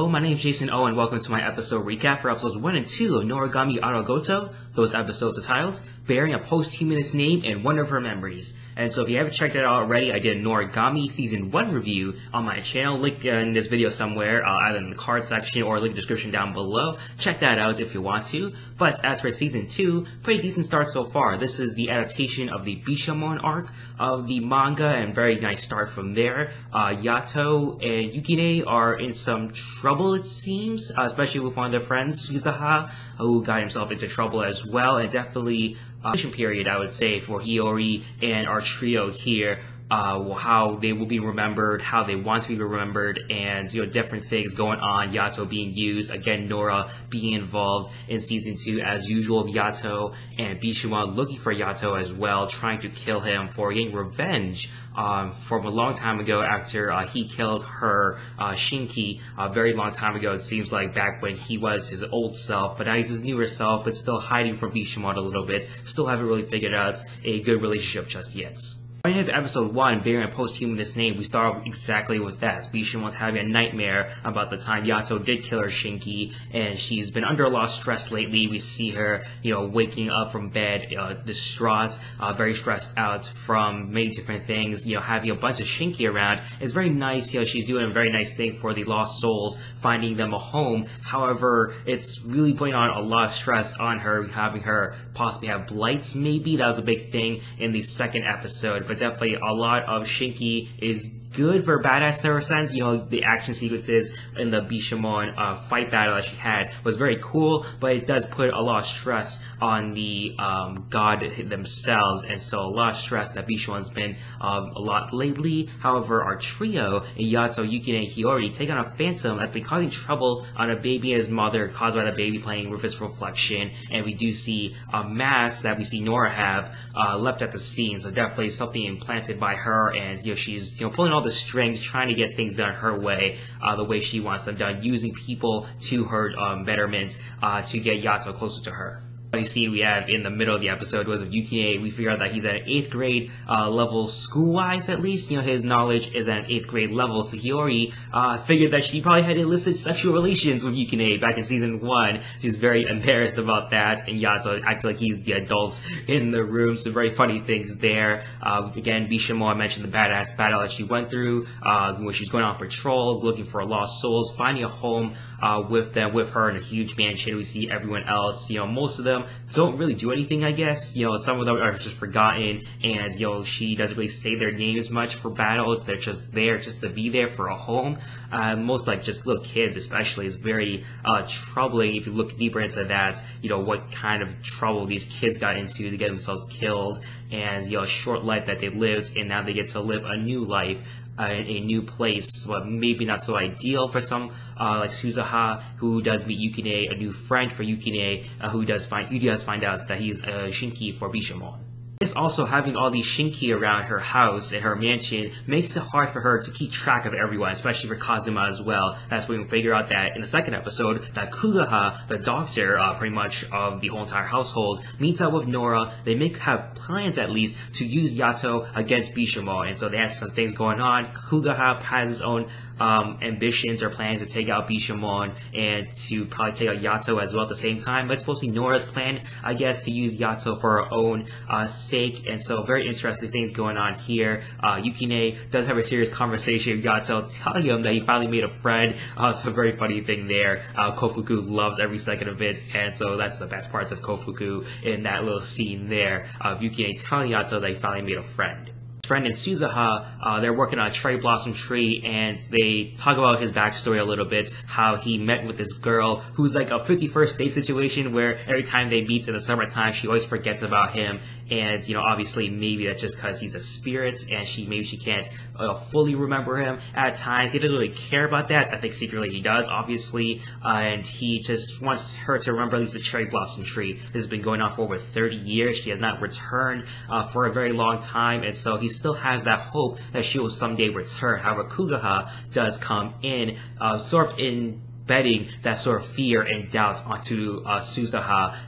Hello, my name is Jason O, and welcome to my episode recap for episodes 1 and 2 of Noragami Aragoto. Those episodes are titled Bearing a Posthumous Name and One of Her Memories. And so if you haven't checked it out already, I did a Noragami Season 1 review on my channel, link in this video somewhere, uh, either in the card section or link description down below. Check that out if you want to. But as for Season 2, pretty decent start so far. This is the adaptation of the Bishamon arc of the manga, and very nice start from there. Uh, Yato and Yukine are in some trouble, it seems, uh, especially with one of their friends, Suzuha, who got himself into trouble as well, and definitely uh, period, I would say, for Hiyori and our trio here. Uh, how they will be remembered, how they want to be remembered, and you know different things going on. Yato being used again, Nora being involved in season two as usual. Yato and Bishamon looking for Yato as well, trying to kill him for getting revenge um, from a long time ago after uh, he killed her uh, Shinki a very long time ago. It seems like back when he was his old self, but now he's his newer self, but still hiding from Bishamon a little bit. Still haven't really figured out a good relationship just yet. Right into episode 1, bearing a posthumous name, we start off exactly with that. Bishamon was having a nightmare about the time Yato did kill her Shinki, and she's been under a lot of stress lately. We see her, you know, waking up from bed, uh, distraught, uh, very stressed out from many different things, you know, having a bunch of Shinki around. It's very nice, you know, she's doing a very nice thing for the lost souls, finding them a home. However, it's really putting on a lot of stress on her, having her possibly have blights, maybe. That was a big thing in the second episode but definitely a lot of Shinki is good for badass terror sense. You know, the action sequences in the Bishamon uh, fight battle that she had was very cool, but it does put a lot of stress on the um, god themselves, and so a lot of stress that Bishamon's been um, a lot lately. However, our trio, Yato, Yukine, and Hiyori, take on a phantom that's been causing trouble on a baby and his mother, caused by the baby playing his reflection, and we do see a mask that we see Nora have uh, left at the scene, so definitely something implanted by her, and you know, she's you know pulling all the strings, trying to get things done her way, uh, the way she wants them done, using people to her um, betterment uh, to get Yato closer to her scene we have in the middle of the episode was of Yukine. We figure out that he's at an 8th grade uh, level school-wise, at least. You know, his knowledge is at an 8th grade level. So Hiyori uh, figured that she probably had illicit sexual relations with Yukine back in season 1. She's very embarrassed about that. And Yato acted like he's the adult in the room. Some very funny things there. Uh, again, Bishamon mentioned the badass battle that she went through, uh, where she's going on patrol, looking for lost souls, finding a home uh, with them, with her in a huge mansion. We see everyone else, you know, most of them them don't really do anything, I guess. You know, some of them are just forgotten, and, you know, she doesn't really say their names much for battle. They're just there just to be there for a home. Uh, most, like, just little kids, especially, is very uh, troubling if you look deeper into that, you know, what kind of trouble these kids got into to get themselves killed, and, you know, a short life that they lived, and now they get to live a new life a new place, but maybe not so ideal for some, uh, like Suzuha, who does meet Yukine, a new friend for Yukine, uh, who does find who does find out that he's a Shinki for Bishamon. This also having all these Shinki around her house and her mansion makes it hard for her to keep track of everyone, especially for Kazuma as well. That's when we figure out that in the second episode, that Kugaha, the doctor, uh, pretty much of the whole entire household, meets up with Nora. They make have plans at least to use Yato against Bishamon, and so they have some things going on. Kugaha has his own um, ambitions or plans to take out Bishamon and to probably take out Yato as well at the same time. But it's be Nora's plan, I guess, to use Yato for her own uh, And so very interesting things going on here. Uh, Yukine does have a serious conversation with Yato, telling him that he finally made a friend. Uh, so very funny thing there. Uh, Kofuku loves every second of it. And so that's the best parts of Kofuku in that little scene there of Yukine telling Yato that he finally made a friend friend and Suzuha, uh, they're working on a cherry blossom tree, and they talk about his backstory a little bit, how he met with this girl who's like a 51st date situation where every time they meet in the summertime, she always forgets about him, and, you know, obviously maybe that's just because he's a spirit, and she maybe she can't uh, fully remember him at times. He doesn't really care about that. I think secretly he does, obviously, uh, and he just wants her to remember at least the cherry blossom tree. This has been going on for over 30 years. She has not returned uh, for a very long time, and so he's still has that hope that she will someday return. However, Kugaha does come in, uh, sort of in betting that sort of fear and doubt onto uh,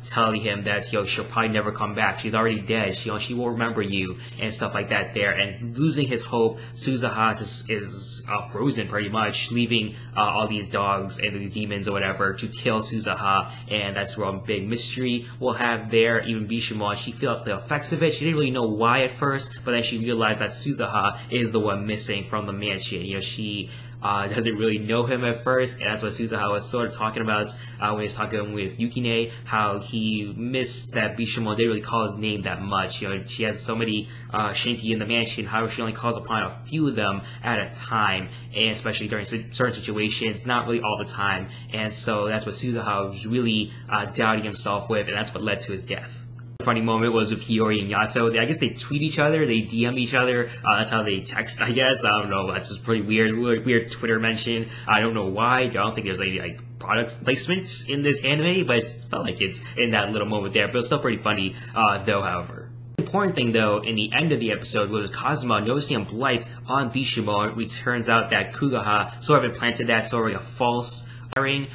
telling him that know she'll probably never come back. She's already dead. She, you know, she will remember you and stuff like that. There and losing his hope, Suzuha just is uh, frozen pretty much, leaving uh, all these dogs and these demons or whatever to kill Suzuha, and that's one big mystery we'll have there. Even Bishamon, she felt the effects of it. She didn't really know why at first, but then she realized that Suzuha is the one missing from the mansion. You know, she uh, doesn't really know him at first, and that's what Suzuha was sort of talking about uh, when he was talking with Yukine, how he missed that Bishamon didn't really call his name that much. You know, she has so many uh, Shinki in the mansion, however, she only calls upon a few of them at a time, and especially during certain situations, not really all the time. And so that's what Suzuha was really uh, doubting himself with, and that's what led to his death funny moment was with Hiyori and Yato. I guess they tweet each other, they DM each other. Uh, that's how they text, I guess. I don't know. That's just pretty weird. Weird Twitter mention. I don't know why. I don't think there's any like product placements in this anime, but it felt like it's in that little moment there. But it's still pretty funny, uh, though. However. The important thing though, in the end of the episode was Kazuma noticing a blight on Bishamon, which turns out that Kugaha sort of implanted that sort of like a false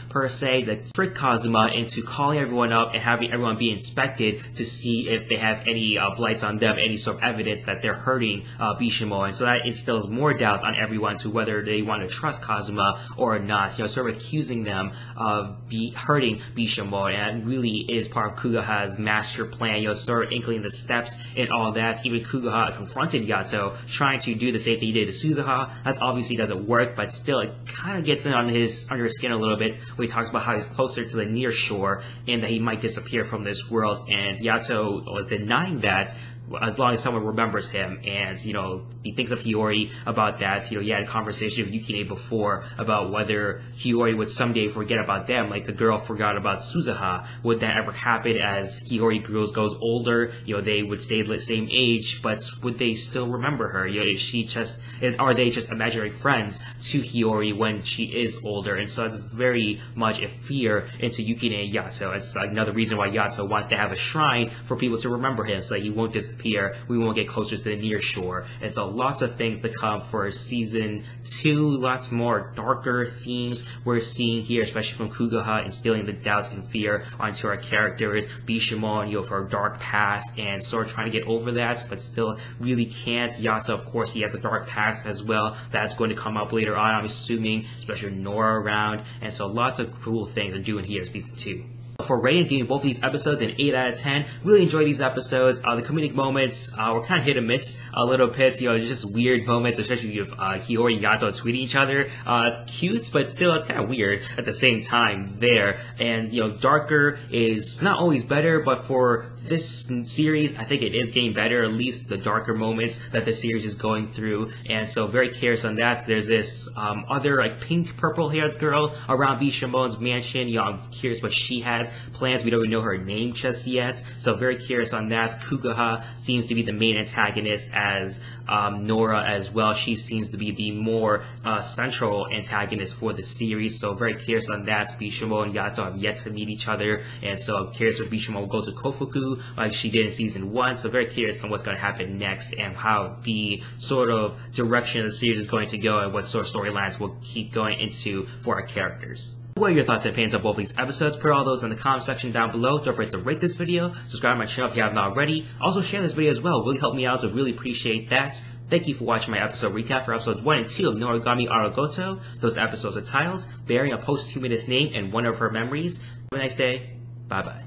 per se the trick Kazuma into calling everyone up and having everyone be inspected to see if they have any uh, blights on them, any sort of evidence that they're hurting uh, Bishamon. And so that instills more doubts on everyone to whether they want to trust Kazuma or not. You know, sort of accusing them of be hurting Bishamon. And that really is part of Kugaha's master plan. You know, sort of inkling the steps and all that. Even Kugaha confronted Yato, trying to do the same thing he did to Suzuha. That obviously doesn't work, but still, it kind of gets in on his under his skin a little little bit where he talks about how he's closer to the near shore and that he might disappear from this world. And Yato was denying that as long as someone remembers him and you know he thinks of Hiyori about that you know he had a conversation with Yukine before about whether Hiyori would someday forget about them like the girl forgot about Suzuha. Would that ever happen as Hiyori grows goes older? You know they would stay the same age but would they still remember her? You know is she just are they just imaginary friends to Hiyori when she is older? And so that's very much a fear into Yukine and Yato it's another reason why Yato wants to have a shrine for people to remember him so that he won't disappear disappear, we won't get closer to the near shore. And so lots of things to come for season two, lots more darker themes we're seeing here, especially from Kugaha, instilling the doubts and fear onto our characters, Bishamon, you know, for a dark past, and sort of trying to get over that, but still really can't. Yato, of course, he has a dark past as well. That's going to come up later on, I'm assuming, especially Nora around, and so lots of cool things to do in here, season two for rating, giving both of these episodes an 8 out of 10. Really enjoy these episodes. Uh, the comedic moments uh, were kind of hit and miss a little bit. You know, just weird moments, especially with uh, Hiyori and Yato tweeting each other. Uh, it's cute, but still, it's kind of weird at the same time there. And, you know, darker is not always better, but for this series, I think it is getting better, at least the darker moments that the series is going through. And so, very curious on that. There's this um, other, like, pink purple haired girl around Bishamon's mansion. You know, I'm curious what she has plans. We don't even know her name just yet, so very curious on that. Kugaha seems to be the main antagonist as um, Nora as well. She seems to be the more uh, central antagonist for the series, so very curious on that. Bishamon and Yato have yet to meet each other, and so I'm curious if Bishamon will go to Kofuku like she did in season one, so very curious on what's going to happen next and how the sort of direction of the series is going to go and what sort of storylines will keep going into for our characters. What are your thoughts and opinions on both these episodes? Put all those in the comment section down below. Don't forget to rate this video, subscribe to my channel if you haven't already. Also share this video as well. Really help me out, so really appreciate that. Thank you for watching my episode recap for episodes 1 and 2 of Noragami Aragoto. Those episodes are titled Bearing a Posthumous Name and One of Her Memories. Have a nice day. Bye bye.